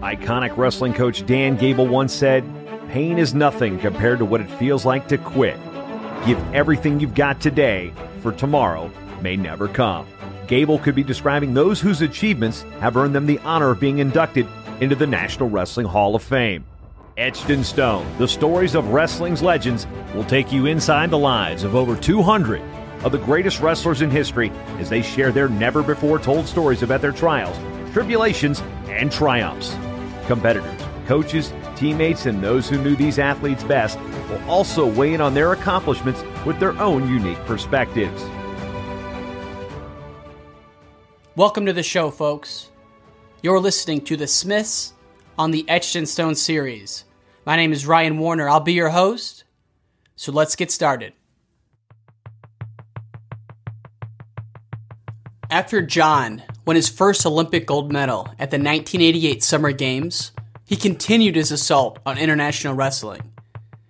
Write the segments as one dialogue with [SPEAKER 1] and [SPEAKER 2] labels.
[SPEAKER 1] Iconic wrestling coach Dan Gable once said, Pain is nothing compared to what it feels like to quit. Give everything you've got today, for tomorrow may never come. Gable could be describing those whose achievements have earned them the honor of being inducted into the National Wrestling Hall of Fame. Etched in Stone, the stories of wrestling's legends will take you inside the lives of over 200 of the greatest wrestlers in history as they share their never before told stories about their trials, tribulations, and triumphs. Competitors, coaches, teammates, and those who knew these athletes best will also weigh in on their accomplishments with their own unique perspectives.
[SPEAKER 2] Welcome to the show, folks. You're listening to The Smiths on the Etched in Stone series. My name is Ryan Warner. I'll be your host. So let's get started. After John won his first Olympic gold medal at the 1988 Summer Games, he continued his assault on international wrestling.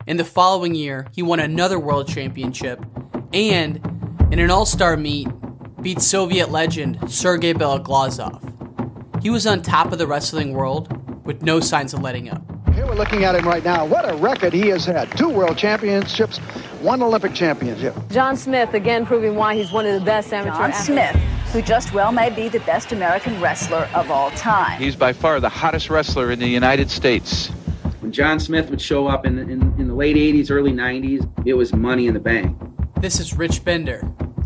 [SPEAKER 2] In the following year, he won another world championship and, in an all star meet, beat Soviet legend Sergei Beloglazov. He was on top of the wrestling world with no signs of letting up.
[SPEAKER 3] Here we're looking at him right now. What a record he has had. Two world championships, one Olympic championship.
[SPEAKER 4] John Smith, again, proving why he's one of the best amateur
[SPEAKER 5] John
[SPEAKER 4] athletes.
[SPEAKER 5] Smith, who just well may be the best American wrestler of all time.
[SPEAKER 6] He's by far the hottest wrestler in the United States.
[SPEAKER 7] When John Smith would show up in, in, in the late 80s, early 90s, it was money in the bank.
[SPEAKER 2] This is Rich Bender,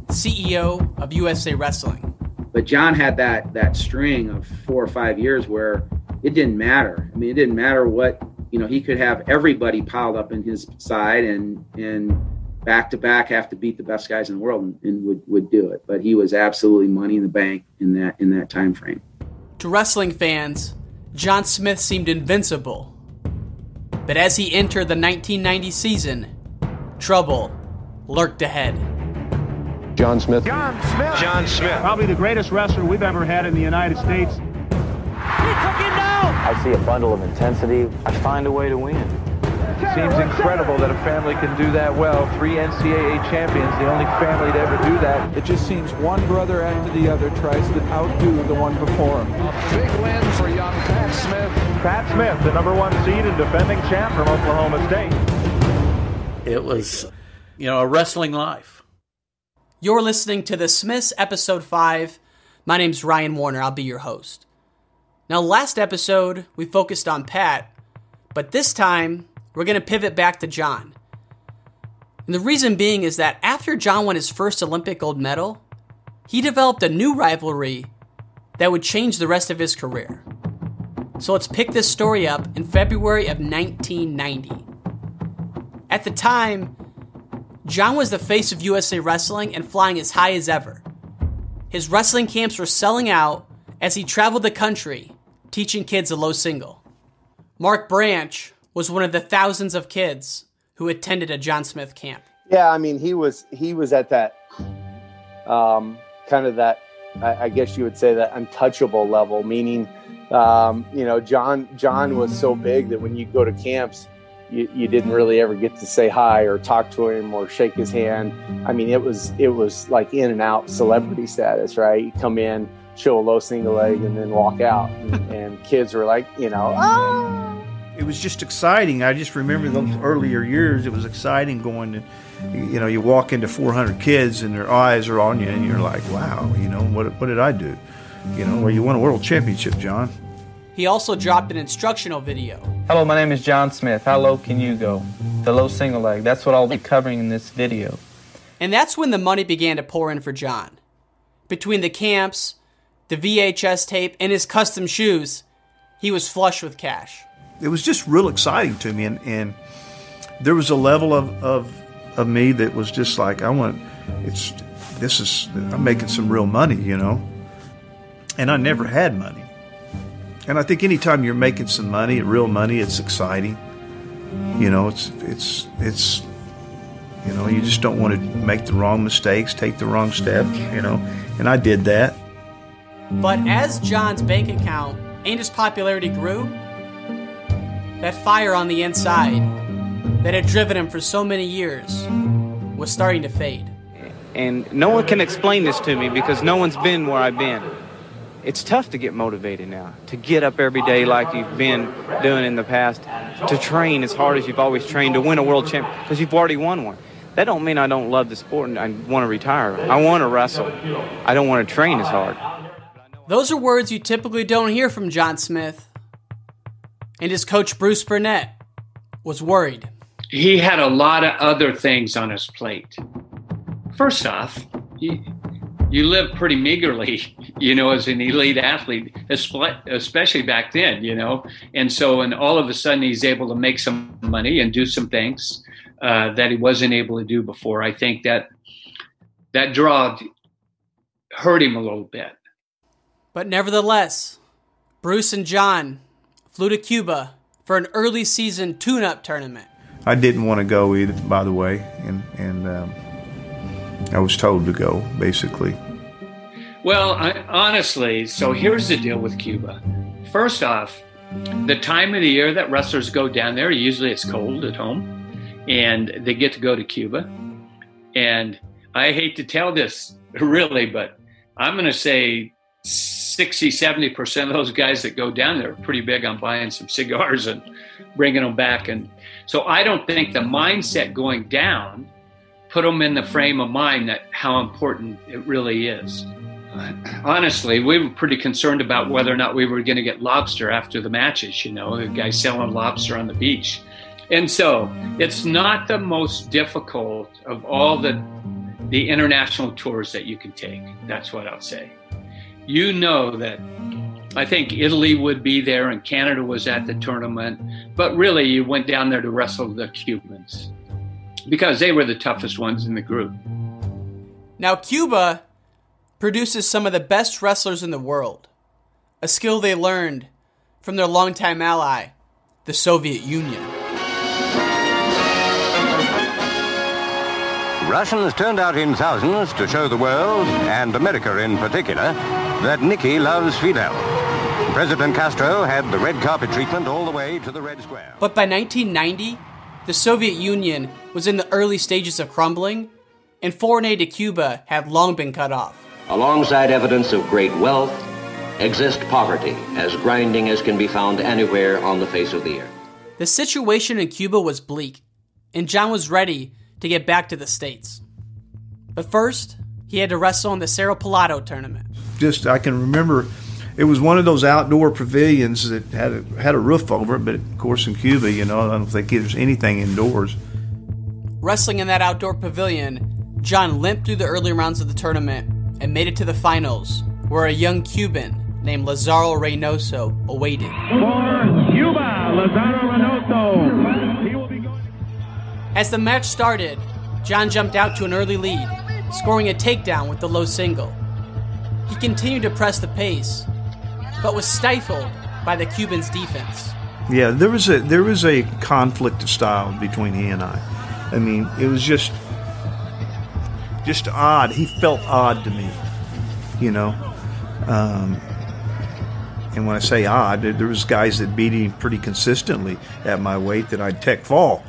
[SPEAKER 2] CEO of USA Wrestling.
[SPEAKER 7] But John had that that string of four or five years where it didn't matter. I mean, it didn't matter what you know. He could have everybody piled up in his side and and back to back have to beat the best guys in the world and, and would would do it. But he was absolutely money in the bank in that in that time frame.
[SPEAKER 2] To wrestling fans, John Smith seemed invincible. But as he entered the 1990 season, trouble lurked ahead.
[SPEAKER 8] John Smith.
[SPEAKER 9] John Smith.
[SPEAKER 6] John Smith.
[SPEAKER 9] Probably the greatest wrestler we've ever had in the United States.
[SPEAKER 4] He took him down!
[SPEAKER 10] I see a bundle of intensity. I find a way to win.
[SPEAKER 11] It seems incredible that a family can do that well. Three NCAA champions, the only family to ever do that.
[SPEAKER 12] It just seems one brother after the other tries to outdo the one before him.
[SPEAKER 13] A big win for young Pat Smith.
[SPEAKER 9] Pat Smith, the number one seed and defending champ from Oklahoma State.
[SPEAKER 14] It was, you know, a wrestling life.
[SPEAKER 2] You're listening to The Smiths, Episode 5. My name's Ryan Warner. I'll be your host. Now, last episode, we focused on Pat, but this time, we're going to pivot back to John. And the reason being is that after John won his first Olympic gold medal, he developed a new rivalry that would change the rest of his career. So let's pick this story up in February of 1990. At the time, John was the face of USA Wrestling and flying as high as ever. His wrestling camps were selling out as he traveled the country teaching kids a low single. Mark Branch was one of the thousands of kids who attended a John Smith camp.
[SPEAKER 8] Yeah, I mean, he was he was at that um, kind of that I, I guess you would say that untouchable level, meaning um, you know John John was so big that when you go to camps, you, you didn't really ever get to say hi or talk to him or shake his hand. I mean, it was it was like in and out celebrity status, right? You come in, show a low single leg, and then walk out, and, and kids were like, you know, ah.
[SPEAKER 15] It was just exciting. I just remember those earlier years. It was exciting going to, you know, you walk into 400 kids and their eyes are on you, and you're like, wow, you know, what what did I do? You know, well, you won a world championship, John.
[SPEAKER 2] He also dropped an instructional video.
[SPEAKER 16] Hello, my name is John Smith. How low can you go? The low single leg. That's what I'll be covering in this video.
[SPEAKER 2] And that's when the money began to pour in for John. Between the camps, the VHS tape, and his custom shoes, he was flush with cash.
[SPEAKER 15] It was just real exciting to me, and, and there was a level of, of of me that was just like, I want, it's this is I'm making some real money, you know, and I never had money. And I think anytime you're making some money, real money, it's exciting. You know, it's it's it's you know, you just don't want to make the wrong mistakes, take the wrong steps, you know. And I did that.
[SPEAKER 2] But as John's bank account and his popularity grew, that fire on the inside that had driven him for so many years was starting to fade.
[SPEAKER 16] And no one can explain this to me because no one's been where I've been. it's tough to get motivated now. To get up every day like you've been doing in the past, to train as hard as you've always trained, to win a world champ because you've already won one. That don't mean I don't love the sport and I want to retire. I want to wrestle. I don't want to train as hard.
[SPEAKER 2] Those are words you typically don't hear from John Smith. And his coach Bruce Burnett was worried.
[SPEAKER 17] He had a lot of other things on his plate. First off, you, you live pretty meagerly, you know, as an elite athlete, especially back then, you know. And so, and all of a sudden, he's able to make some money and do some things uh, that he wasn't able to do before. I think that that draw hurt him a little bit.
[SPEAKER 2] But nevertheless, Bruce and John flew to Cuba for an early season tune up tournament.
[SPEAKER 15] I didn't want to go either, by the way, and, and um, I was told to go, basically.
[SPEAKER 17] Well, I, honestly, so here's the deal with Cuba. First off, the time of the year that wrestlers go down there, usually it's cold at home, and they get to go to Cuba. And I hate to tell this, really, but I'm going to say 60, 70% of those guys that go down there are pretty big on buying some cigars and bringing them back. And so I don't think the mindset going down put them in the frame of mind that how important it really is. Honestly, we were pretty concerned about whether or not we were going to get lobster after the matches, you know, the guy selling lobster on the beach. And so it's not the most difficult of all the the international tours that you can take. That's what I'll say you know that I think Italy would be there and Canada was at the tournament, but really you went down there to wrestle the Cubans because they were the toughest ones in the group.
[SPEAKER 2] Now, Cuba produces some of the best wrestlers in the world, a skill they learned from their longtime ally, the Soviet Union.
[SPEAKER 18] Russians turned out in thousands to show the world, and America in particular, that Nicky loves Fidel. President Castro had the red carpet treatment all the way to the Red Square.
[SPEAKER 2] But by 1990, the Soviet Union was in the early stages of crumbling, and foreign aid to Cuba had long been cut off.
[SPEAKER 19] Alongside evidence of great wealth, exists poverty, as grinding as can be found anywhere on the face of the earth.
[SPEAKER 2] The situation in Cuba was bleak, and John was ready to get back to the States. But first, he had to wrestle in the Cerro Pelado tournament.
[SPEAKER 15] Just, I can remember it was one of those outdoor pavilions that had a, had a roof over it, but of course in Cuba, you know, I don't think there's anything indoors.
[SPEAKER 2] Wrestling in that outdoor pavilion, John limped through the early rounds of the tournament and made it to the finals, where a young Cuban named Lazaro Reinoso awaited.
[SPEAKER 9] For Cuba, Lazaro Reinoso.
[SPEAKER 2] As the match started, John jumped out to an early lead, scoring a takedown with the low single. He continued to press the pace, but was stifled by the Cubans' defense.
[SPEAKER 15] Yeah, there was a there was a conflict of style between he and I. I mean, it was just just odd. He felt odd to me, you know. Um, and when I say odd, there was guys that beat him pretty consistently at my weight that I'd tech fall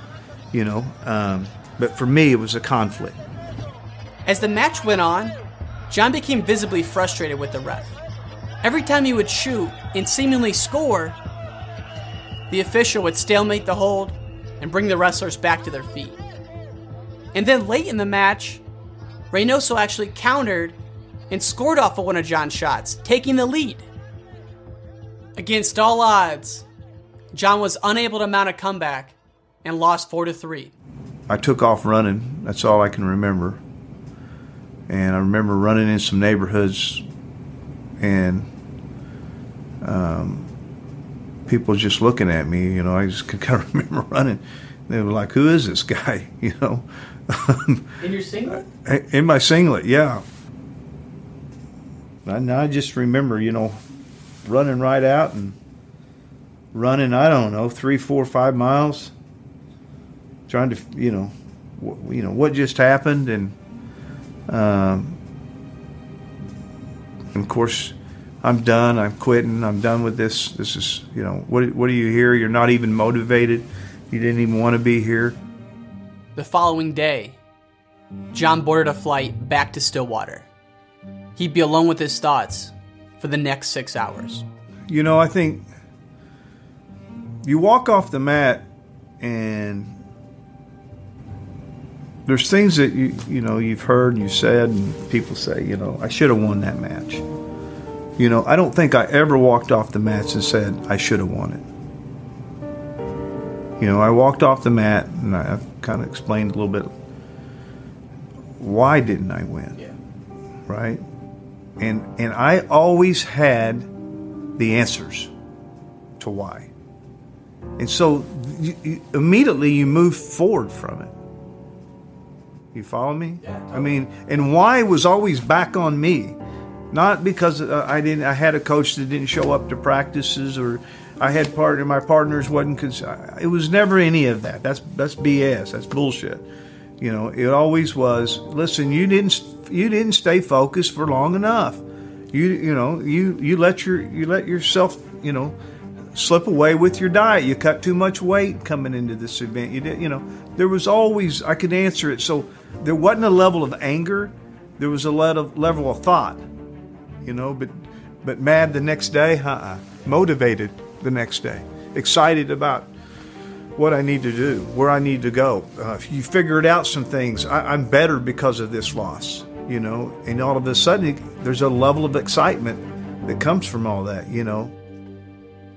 [SPEAKER 15] you know. Um, but for me, it was a conflict.
[SPEAKER 2] As the match went on, John became visibly frustrated with the ref. Every time he would shoot and seemingly score, the official would stalemate the hold and bring the wrestlers back to their feet. And then late in the match, Reinoso actually countered and scored off of one of John's shots, taking the lead. Against all odds, John was unable to mount a comeback and lost 4 to 3.
[SPEAKER 15] I took off running. That's all I can remember. And I remember running in some neighborhoods and um, people just looking at me. You know, I just kind of remember running. They were like, "Who is this guy?" You know.
[SPEAKER 2] in your singlet.
[SPEAKER 15] In my singlet, yeah. And I just remember, you know, running right out and running. I don't know, three, four, five miles trying to you know w- you know what just happened and um, and of course I'm done I'm quitting I'm done with this. This is you know what what are you here you're not even motivated. You didn't even want to be here.
[SPEAKER 2] The following day John boarded a flight back to Stillwater. He'd be alone with his thoughts for the next six hours.
[SPEAKER 15] You know, I think you walk off the mat and there's things that you you know you've heard and you said and people say you know I should have won that match. You know I don't think I ever walked off the mats and said I should have won it. You know I walked off the mat and I kind of explained a little bit why didn't I win,
[SPEAKER 2] yeah.
[SPEAKER 15] right? And and I always had the answers to why. And so you, you, immediately you move forward from it. You follow me?
[SPEAKER 2] Yeah,
[SPEAKER 15] I mean, and why was always back on me, not because uh, I didn't. I had a coach that didn't show up to practices, or I had partner. My partners wasn't. Cause it was never any of that. That's that's BS. That's bullshit. You know, it always was. Listen, you didn't you didn't stay focused for long enough. You you know you you let your you let yourself you know slip away with your diet. You cut too much weight coming into this event. You did, you know, there was always I could answer it. So there wasn't a level of anger. There was a level of thought, you know. But but mad the next day, uh-uh. motivated the next day, excited about what I need to do, where I need to go. Uh, if you figured out some things, I, I'm better because of this loss, you know. And all of a sudden, there's a level of excitement that comes from all that, you know.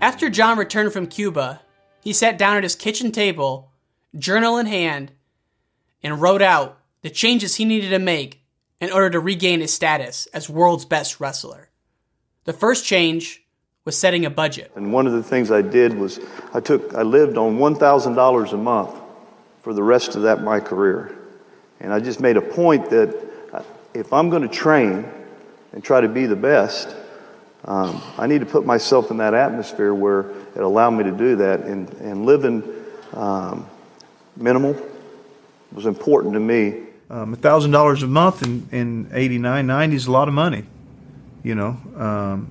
[SPEAKER 2] After John returned from Cuba, he sat down at his kitchen table, journal in hand, and wrote out the changes he needed to make in order to regain his status as world's best wrestler. The first change was setting a budget.
[SPEAKER 15] And one of the things I did was I took I lived on $1,000 a month for the rest of that my career. And I just made a point that uh, if I'm going to train and try to be the best, um, I need to put myself in that atmosphere where it allowed me to do that. And, and living um, minimal was important to me. Um, $1,000 a month in, in 89, 90 is a lot of money, you know. Um,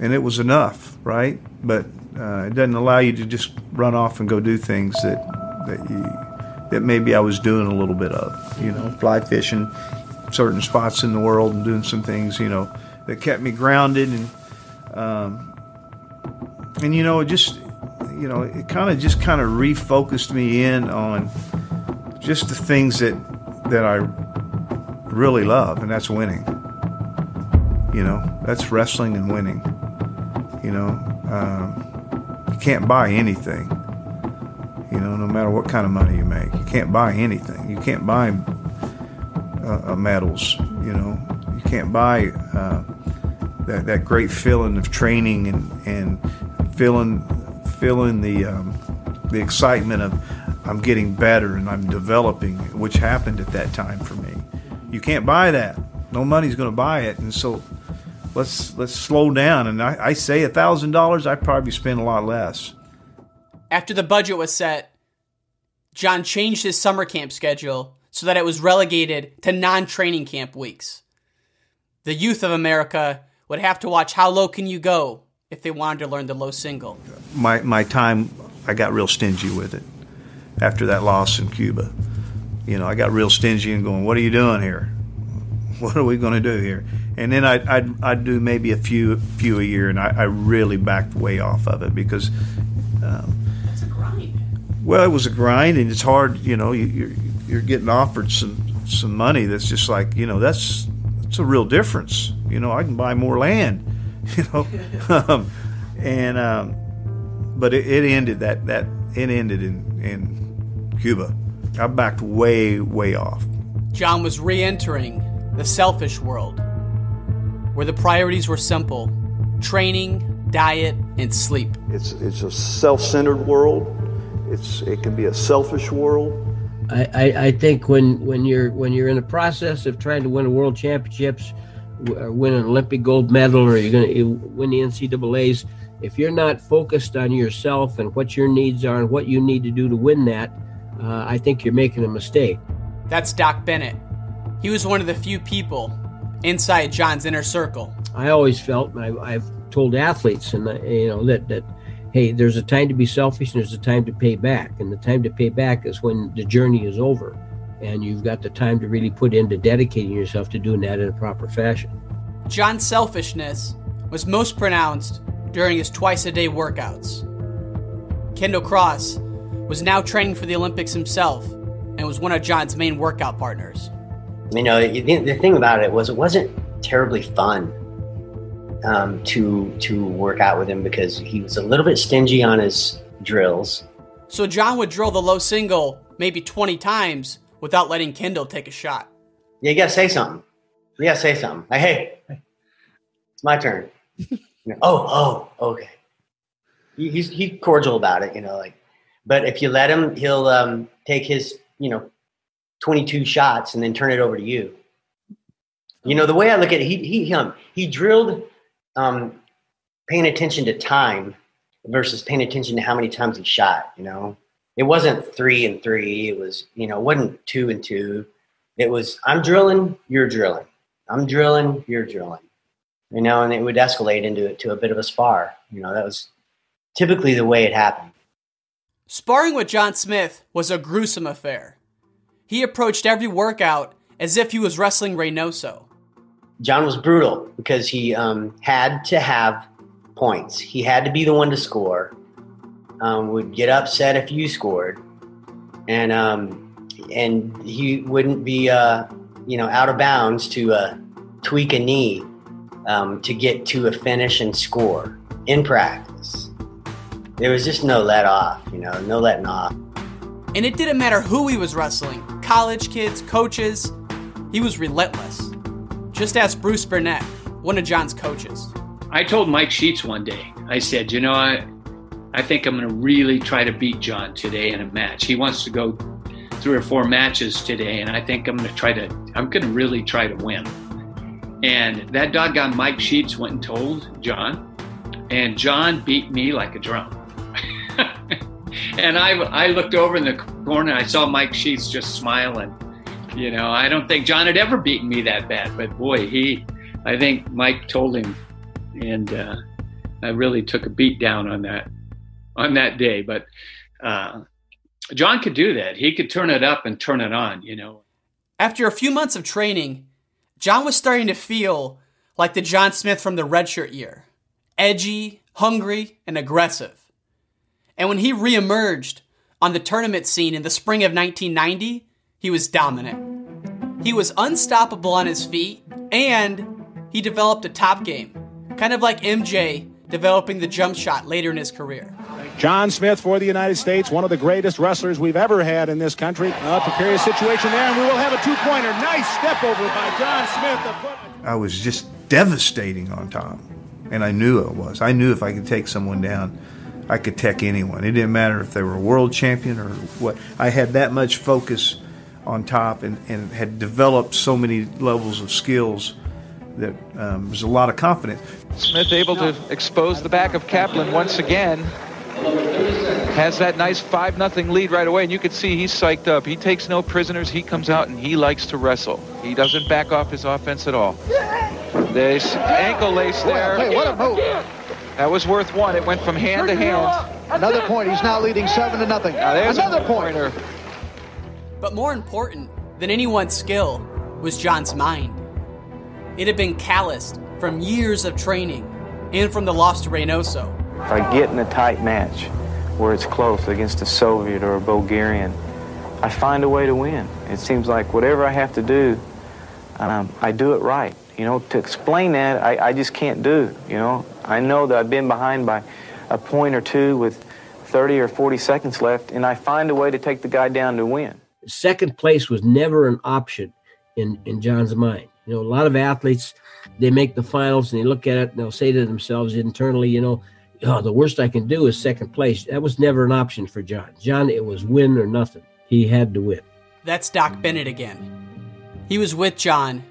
[SPEAKER 15] and it was enough, right? But uh, it doesn't allow you to just run off and go do things that that you that maybe I was doing a little bit of, you know, fly fishing, certain spots in the world, and doing some things, you know, that kept me grounded and um, and you know, it just you know, it kind of just kind of refocused me in on just the things that that I really love, and that's winning. You know, that's wrestling and winning. You know, um, you can't buy anything. You know, no matter what kind of money you make, you can't buy anything. You can't buy uh, uh, medals. You know, you can't buy uh, that that great feeling of training and and feeling feeling the um, the excitement of I'm getting better and I'm developing, which happened at that time for me. You can't buy that. No money's going to buy it, and so let's let's slow down. And I, I say a thousand dollars, I probably spend a lot less.
[SPEAKER 2] After the budget was set, John changed his summer camp schedule so that it was relegated to non-training camp weeks. The youth of America would have to watch how low can you go if they wanted to learn the low single.
[SPEAKER 15] My my time, I got real stingy with it after that loss in Cuba. You know, I got real stingy and going, "What are you doing here? What are we going to do here?" and then I'd, I'd, I'd, do maybe a few few a year, and I, I really backed way off of it because.
[SPEAKER 2] Um, it's a grind.
[SPEAKER 15] Well, it was a grind, and it's hard. You know, you, you're you're getting offered some some money that's just like you know that's that's a real difference. You know, I can buy more land. You know, um, and um, but it, it ended that that it ended in in Cuba. I backed way way off.
[SPEAKER 2] John was re-entering the selfish world where the priorities were simple training, diet, and sleep.
[SPEAKER 15] It's, it's a self centered world, it's, it can be a selfish world.
[SPEAKER 20] I, I, I, think when, when you're when you're in the process of trying to win a world championships, or win an Olympic gold medal, or you're going to win the NCAA's, if you're not focused on yourself and what your needs are and what you need to do to win that, uh, I think you're making a mistake.
[SPEAKER 2] That's Doc Bennett. He was one of the few people inside John's inner circle.
[SPEAKER 20] I always felt, and I, have told athletes, and you know that that hey, there's a time to be selfish and there's a time to pay back, and the time to pay back is when the journey is over, and you've got the time to really put into dedicating yourself to doing that in a proper fashion.
[SPEAKER 2] John's selfishness was most pronounced during his twice a day workouts. Kendall Cross was now training for the Olympics himself and was one of John's main workout partners.
[SPEAKER 21] You know, the thing about it was it wasn't terribly fun um, to to work out with him because he was a little bit stingy on his drills.
[SPEAKER 2] So John would drill the low single maybe 20 times without letting Kendall take a shot.
[SPEAKER 21] Yeah, you gotta say something. You gotta say something. Like, hey, it's my turn. you know, oh, oh, okay. He, he's he's cordial about it, you know. Like, but if you let him, he'll um, take his, you know, 22 shots and then turn it over to you. You know, the way I look at it, he he he drilled um, paying attention to time versus paying attention to how many times he shot. You know, it wasn't three and three. It was you know, it wasn't two and two. It was I'm drilling, you're drilling. I'm drilling, you're drilling. You know, and it would escalate into to a bit of a spar. You know, that was typically the way it happened.
[SPEAKER 2] Sparring with John Smith was a gruesome affair. He approached every workout as if he was wrestling Reinoso.
[SPEAKER 21] John was brutal because he um, had to have points. He had to be the one to score. Um, would get upset if you scored, and um, and he wouldn't be uh, you know out of bounds to uh, tweak a knee um, to get to a finish and score in practice. There was just no let off, you know, no letting off.
[SPEAKER 2] And it didn't matter who he was wrestling college kids, coaches, he was relentless. Just ask Bruce Burnett, one of John's coaches.
[SPEAKER 17] I told Mike Sheets one day, I said, you know, I, I think I'm going to really try to beat John today in a match. He wants to go three or four matches today, and I think I'm going to try to, I'm going to really try to win. And that doggone Mike Sheets went and told John, and John beat me like a drum. and I, I looked over in the corner, and I saw Mike Sheets just smiling you know, I don't think John had ever beaten me that bad, but boy, he, I think Mike told him, and uh, I really took a beat down on that, on that day. But uh, John could do that. He could turn it up and turn it on. You know.
[SPEAKER 2] After a few months of training, John was starting to feel like the John Smith from the redshirt year, edgy, hungry, and aggressive. And when he reemerged on the tournament scene in the spring of 1990, he was dominant. He was unstoppable on his feet, and he developed a top game, kind of like MJ developing the jump shot later in his career.
[SPEAKER 22] John Smith for the United States, one of the greatest wrestlers we've ever had in this country. A precarious situation there, and we will have a two-pointer. Nice step over by John Smith.
[SPEAKER 15] I was just devastating on top, and I knew it was. I knew if I could take someone down, I could tech anyone. It didn't matter if they were a world champion or what. I had that much focus on top and, and had developed so many levels of skills that um, there's a lot of confidence.
[SPEAKER 11] Smith able to expose the back of Kaplan once again. Has that nice 5 nothing lead right away, and you can see he's psyched up. He takes no prisoners. He comes out and he likes to wrestle. He doesn't back off his offense at all. This ankle lace there.
[SPEAKER 3] Hey, what a move.
[SPEAKER 11] That was worth one. It went from hand to hand.
[SPEAKER 3] Another point. He's now leading 7 to nothing. Another.
[SPEAKER 11] Pointer.
[SPEAKER 2] But more important than anyone's skill was John's mind. It had been calloused from years of training and from the loss to Reinoso.
[SPEAKER 16] If I get in a tight match where it's close against a Soviet or a Bulgarian, I find a way to win. It seems like whatever I have to do, um, I do it right. You know, to explain that, I, I just can't do. You know, I know that I've been behind by a point or two with 30 or 40 seconds left, and I find a way to take the guy down to win
[SPEAKER 20] second place was never an option in, in John's mind. You know, a lot of athletes, they make the finals and they look at it and they'll say to themselves internally, you know, oh, the worst I can do is second place. That was never an option for John. John, it was win or nothing. He had to win.
[SPEAKER 2] That's Doc Bennett again. He was with John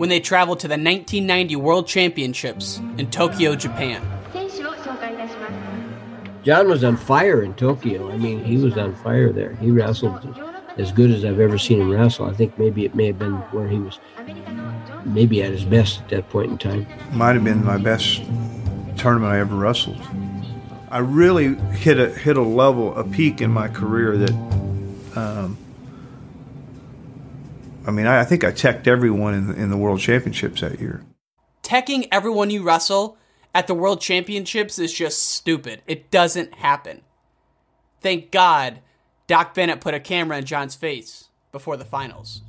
[SPEAKER 2] when they traveled to the 1990 World Championships in Tokyo, Japan.
[SPEAKER 20] John was on fire in Tokyo. I mean, he was on fire there. He wrestled as good as I've ever seen him wrestle. I think maybe it may have been where he was maybe at his best at that point in time.
[SPEAKER 15] Might have been my best tournament I ever wrestled. I really hit a hit a level, a peak in my career that, um, I mean, I, I think I teched everyone in the, in the World Championships that year.
[SPEAKER 2] teching everyone you wrestle at the World Championships is just stupid. It doesn't happen. Thank God Doc Bennett put a camera in John's face before the finals.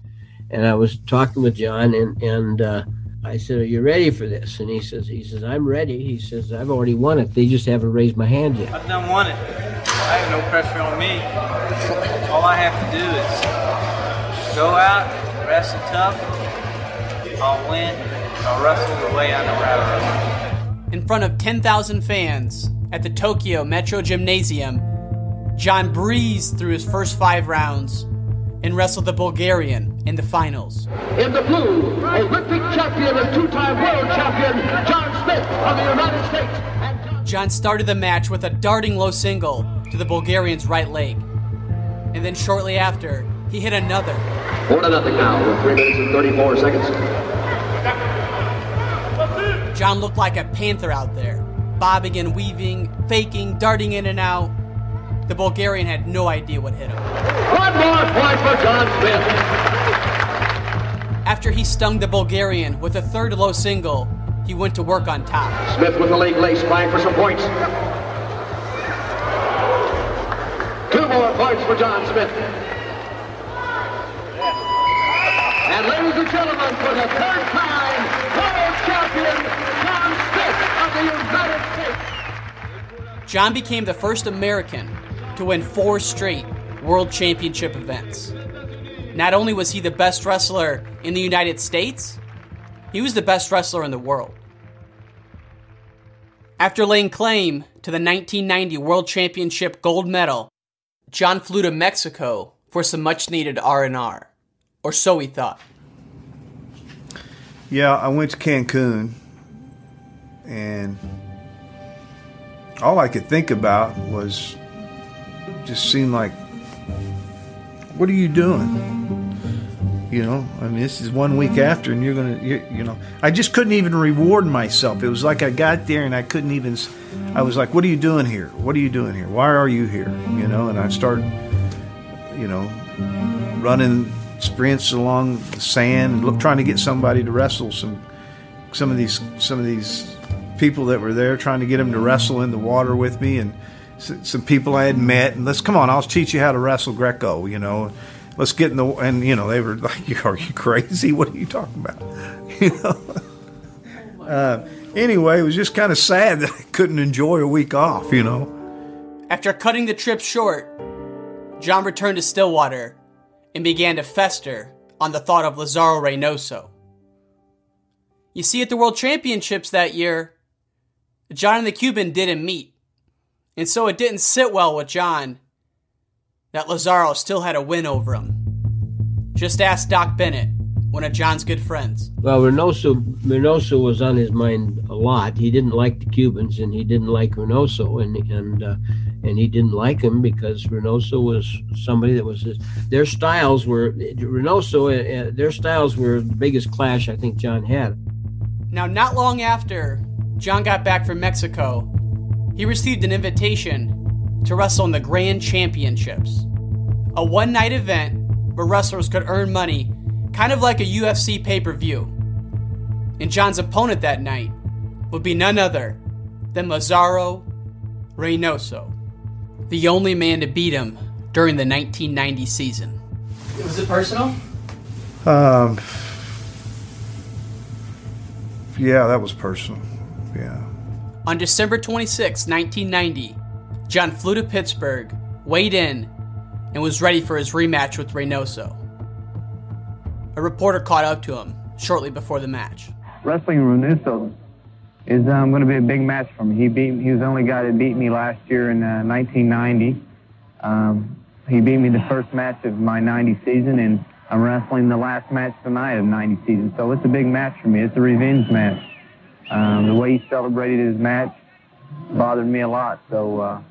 [SPEAKER 20] And I was talking with John, and and uh, I said, "Are you ready for this?" And he says, "He says I'm ready." He says, "I've already won it. They just haven't raised my hand yet."
[SPEAKER 16] I've done won it. I have no pressure on me. All I have to do is go out, wrestle tough. I'll win. I'll wrestle the way I know how to wrestle.
[SPEAKER 2] In front of 10,000 fans at the Tokyo Metro Gymnasium, John breezed through his first five rounds and wrestled the Bulgarian in the finals.
[SPEAKER 23] In the blue, Olympic champion and two-time world champion, John Smith of the United States.
[SPEAKER 2] John started the match with a darting low single to the Bulgarian's right leg. And then shortly after, he hit another.
[SPEAKER 23] Four to nothing now with three minutes and 34 seconds.
[SPEAKER 2] John looked like a panther out there, bobbing and weaving, faking, darting in and out. The Bulgarian had no idea what hit him.
[SPEAKER 23] One more point for John Smith.
[SPEAKER 2] After he stung the Bulgarian with a third low single, he went to work on top.
[SPEAKER 23] Smith with the leg lace, trying for some points. Two more points for John Smith. Gentlemen, for the third time, world champion John of the United States.
[SPEAKER 2] John became the first American to win four straight world championship events. Not only was he the best wrestler in the United States, he was the best wrestler in the world. After laying claim to the 1990 World Championship gold medal, John flew to Mexico for some much needed R&R, or so he thought.
[SPEAKER 15] Yeah, I went to Cancun and all I could think about was just seemed like what are you doing? You know, I mean, this is one week after, and you're gonna, you, you know, I just couldn't even reward myself. It was like I got there and I couldn't even. I was like, "What are you doing here? What are you doing here? Why are you here?" You know, and I started, you know, running sprints along the sand, look, trying to get somebody to wrestle some, some of these, some of these people that were there, trying to get them to wrestle in the water with me, and some people I had met, and let's come on, I'll teach you how to wrestle Greco. You know. Let's get in the and you know they were like are you crazy? What are you talking about? You know? Uh, anyway it was just kind of sad that i couldn't enjoy a week off you know?
[SPEAKER 2] After cutting the trip short john returned to stillwater and began to fester on the thought of lazaro reinoso you see at the world championships that year john and the cuban didn't meet and so it didn't sit well with john that Lazaro still had a win over him. Just ask Doc Bennett, one of John's good friends.
[SPEAKER 20] Well, Reinoso, Reinoso was on his mind a lot. He didn't like the Cubans, and he didn't like Reinoso, and and uh, and he didn't like him because Reinoso was somebody that was their styles were Reinoso. Uh, their styles were the biggest clash I think John had.
[SPEAKER 2] Now, not long after John got back from Mexico, he received an invitation to wrestle in the Grand Championships, a one night event where wrestlers could earn money, kind of like a UFC pay per view. And John's opponent that night would be none other than Lazaro Reinoso, the only man to beat him during the 1990 season. Was it personal?
[SPEAKER 15] Um, yeah, that was personal. Yeah.
[SPEAKER 2] On December 26, 1990, John flew to Pittsburgh, weighed in, and was ready for his rematch with Reinoso. A reporter caught up to him shortly before the match.
[SPEAKER 24] Wrestling Reinoso is um, going to be a big match for me. He beat he was the only guy that beat me last year in uh, 1990. Um, he beat me the first match of my 90 season, and I'm wrestling the last match tonight of 90 season. So it's a big match for me. It's a revenge match. Um, the way he celebrated his match bothered me a lot. So uh,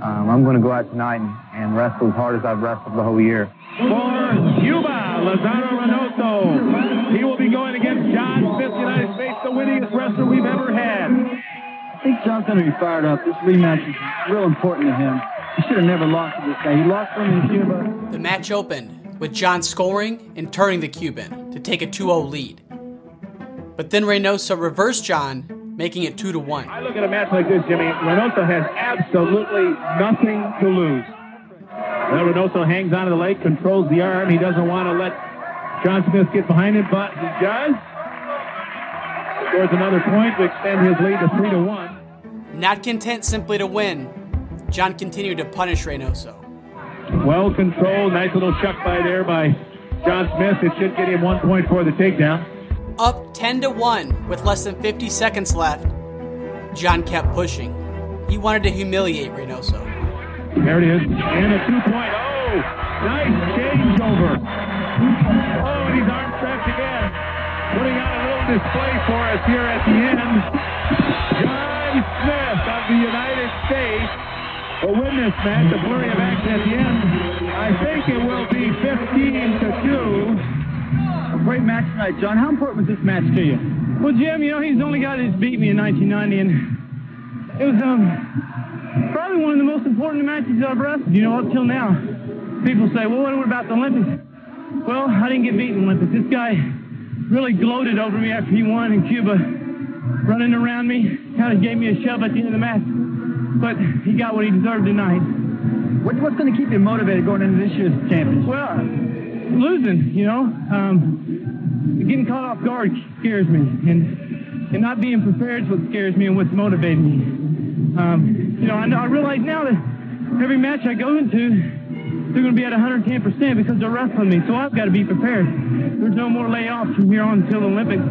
[SPEAKER 24] um, I'm going to go out tonight and, and, wrestle as hard as I've wrestled the whole year.
[SPEAKER 22] For Cuba, Lazaro Reinoso. He will be going against John Smith, United the winningest wrestler we've ever had.
[SPEAKER 24] I think John's going to be fired up. This rematch is real important to him. He should have never lost to this guy. He lost to him in Cuba.
[SPEAKER 2] The match opened with John scoring and turning the Cuban to take a 2 0 lead. But then Reinoso reversed John, making it 2 to 1.
[SPEAKER 9] I look at a match like this, Jimmy. Reinoso has absolutely nothing to lose. Well, Reinoso hangs onto the leg, controls the arm. He doesn't want to let John Smith get behind him, but he does. Scores another point to extend his lead to 3 to 1.
[SPEAKER 2] Not content simply to win, John continued to punish Reinoso.
[SPEAKER 9] Well controlled, nice little chuck by there by John Smith. It should get him one point for the takedown.
[SPEAKER 2] Up 10 to 1 with less than 50 seconds left, John kept pushing. He wanted to humiliate Reinoso.
[SPEAKER 9] There it is. And a two point. Oh, nice changeover. Oh, and he's arm trapped again. Putting little display for us here at the end. John Smith of the United States will win this match. A flurry of action at the end. I think it will be 15 to 2.
[SPEAKER 25] A great match tonight, John. How important was this match to you?
[SPEAKER 9] Well, Jim, you know, he's the only guy that's beat me in 1990, and it was um, probably one of the most important matches I've wrestled, you know, up till now. People say, well, what about the Olympics? Well, I didn't get beaten in the Olympics. This guy really gloated over me after he won in Cuba, running around me, kind of gave me a shove at the end of the match. But he got what he deserved tonight.
[SPEAKER 25] What, what's going to keep you motivated going into this year's championship?
[SPEAKER 9] Well, losing, you know. Um, getting caught off guard scares me. And, and not being prepared is what scares me and what's motivating me. Um, you know, I, know, I realize now that every match I go into, they're going to be at 110% because they're wrestling me. So I've got to be prepared. There's no more layoffs from here on until the Olympics.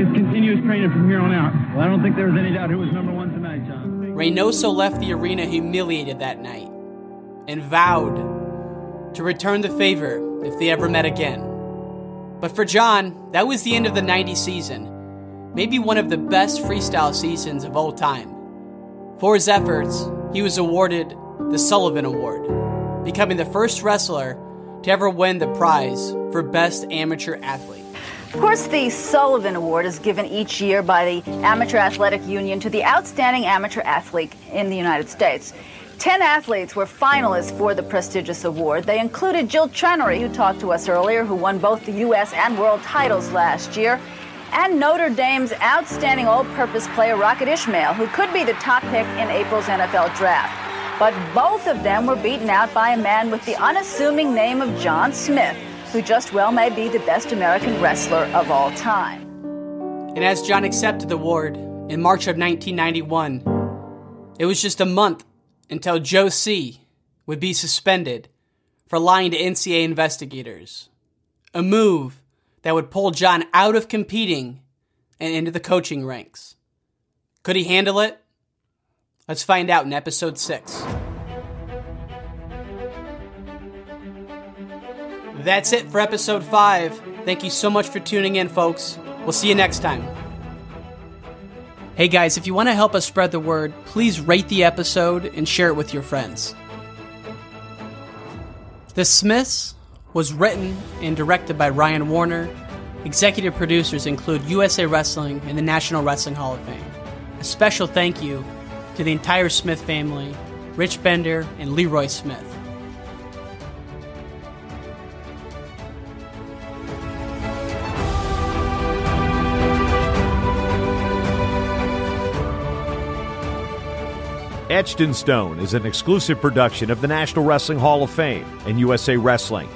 [SPEAKER 9] It's continuous training from here on out.
[SPEAKER 25] Well, I don't think there was any doubt who was number one tonight, John.
[SPEAKER 2] Reinoso left the arena humiliated that night and vowed to return the favor if they ever met again. But for John, that was the end of the 90 season, maybe one of the best freestyle seasons of all time. For his efforts, he was awarded the Sullivan Award, becoming the first wrestler to ever win the prize for Best Amateur Athlete.
[SPEAKER 26] Of course, the Sullivan Award is given each year by the Amateur Athletic Union to the outstanding amateur athlete in the United States. Ten athletes were finalists for the prestigious award. They included Jill Trenery, who talked to us earlier, who won both the U.S. and world titles last year, and Notre Dame's outstanding all purpose player, Rocket Ismail, who could be the top pick in April's NFL draft. But both of them were beaten out by a man with the unassuming name of John Smith, who just well may be the best American wrestler of all time.
[SPEAKER 2] And as John accepted the award in March of 1991, it was just a month until Joe Seay would be suspended for lying to NCAA investigators. A move that would pull John out of competing and into the coaching ranks. Could he handle it? Let's find out in episode 6. That's it for episode 5. Thank you so much for tuning in, folks. We'll see you next time. Hey guys, if you want to help us spread the word, please rate the episode and share it with your friends. The Smiths was written and directed by Ryan Warner. Executive producers include USA Wrestling and the National Wrestling Hall of Fame. A special thank you to the entire Smith family, Rich Bender and Lee Roy Smith.
[SPEAKER 1] Etched in Stone is an exclusive production of the National Wrestling Hall of Fame and USA Wrestling.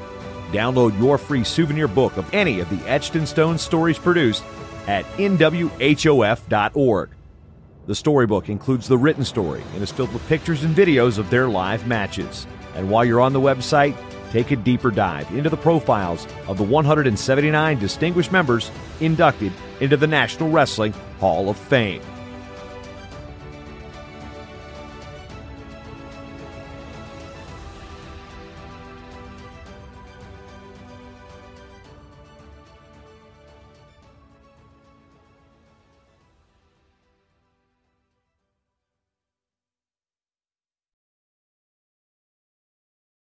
[SPEAKER 1] Download your free souvenir book of any of the Etched in Stone stories produced at nwhof.org. The storybook includes the written story and is filled with pictures and videos of their live matches. And while you're on the website, take a deeper dive into the profiles of the 179 distinguished members inducted into the National Wrestling Hall of Fame.